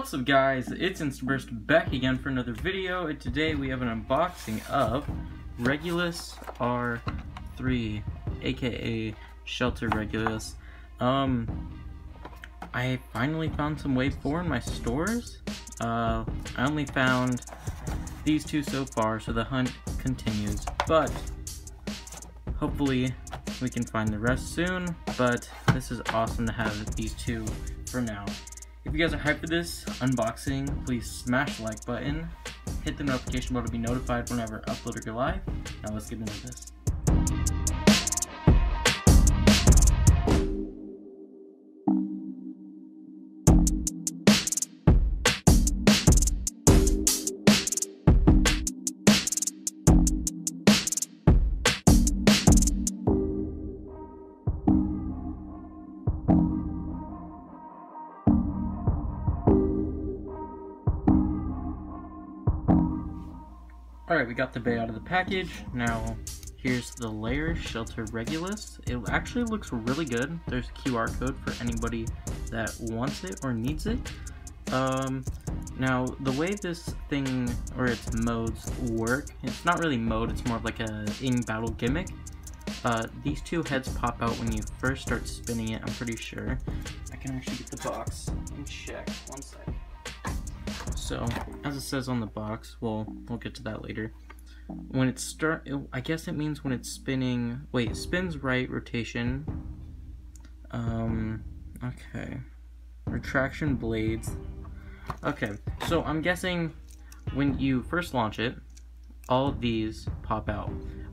up guys, it's Instaburst back again for another video, and today we have an unboxing of Regulus R3, aka Shelter Regulus. Um, I finally found some Wave 4 in my stores. Uh, I only found these two so far, so the hunt continues, but hopefully we can find the rest soon, but this is awesome to have these two for now. If you guys are hyped for this unboxing, please smash the like button, hit the notification bell to be notified whenever I upload or go live. Now let's get into this. Alright, we got the bay out of the package. Now, here's the layer, Shelter Regulus. It actually looks really good. There's a QR code for anybody that wants it or needs it. Um, now, the way this thing, or its modes work, it's not really mode, it's more of like a in-battle gimmick. Uh, these two heads pop out when you first start spinning it, I'm pretty sure. I can actually get the box and check. One second. So, as it says on the box, well, we'll get to that later. When it start, I guess it means when it's spinning. Wait, spins right rotation. Um, okay. Retraction blades. Okay, so I'm guessing when you first launch it, all of these pop out,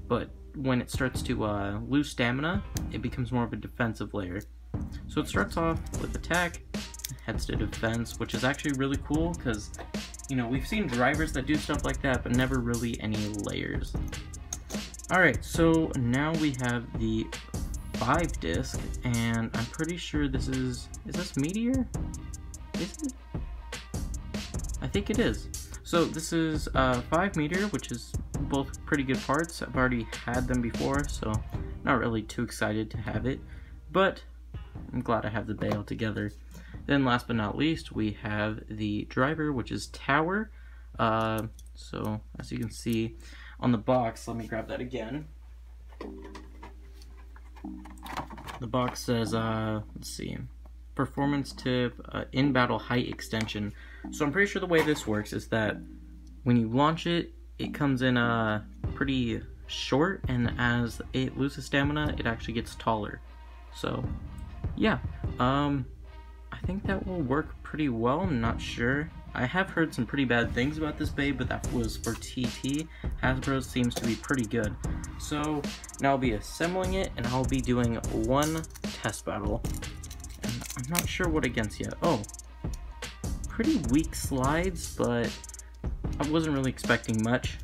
but when it starts to uh, lose stamina, it becomes more of a defensive layer. So it starts off with attack, heads to defense, which is actually really cool because, you know, we've seen drivers that do stuff like that, but never really any layers. Alright, so now we have the 5 disc, and I'm pretty sure this is, is this Meteor? Is it? I think it is. So this is uh, 5 Meteor, which is both pretty good parts. I've already had them before, so not really too excited to have it, but I'm glad I have the Bale together. Then last but not least, we have the driver, which is Tower. Uh, so as you can see on the box, let me grab that again. The box says, uh, let's see, performance tip, uh, in battle height extension. So I'm pretty sure the way this works is that when you launch it, it comes in a uh, pretty short, and as it loses stamina, it actually gets taller. So, yeah. Um, I think that will work pretty well, I'm not sure. I have heard some pretty bad things about this bay, but that was for TT. Hasbro seems to be pretty good. So now I'll be assembling it, and I'll be doing one test battle. And I'm not sure what against yet. Oh, pretty weak slides, but I wasn't really expecting much.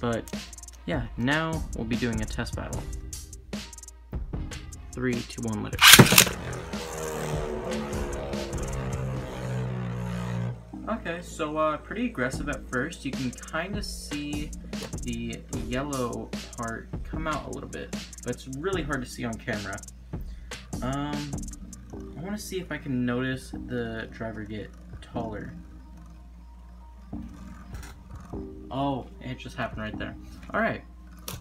But yeah, now we'll be doing a test battle. Three, two, one, let it. Okay, so uh, pretty aggressive at first. You can kind of see the yellow part come out a little bit, but it's really hard to see on camera. Um, I want to see if I can notice the driver get taller. Oh, it just happened right there. Alright,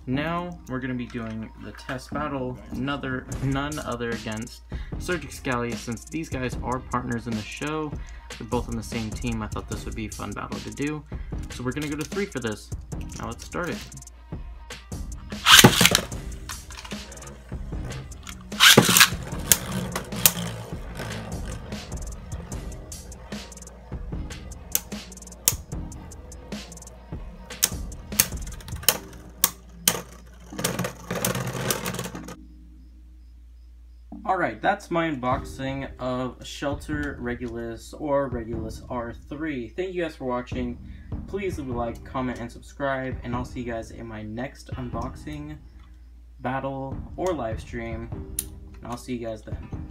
now we're going to be doing the test battle, another, none other against Surge Xcalius, since these guys are partners in the show, they're both on the same team, I thought this would be a fun battle to do. So we're going to go to three for this. Now let's start it. Alright, that's my unboxing of Shelter Regulus or Regulus R3. Thank you guys for watching. Please leave a like, comment, and subscribe, and I'll see you guys in my next unboxing, battle, or live stream. And I'll see you guys then.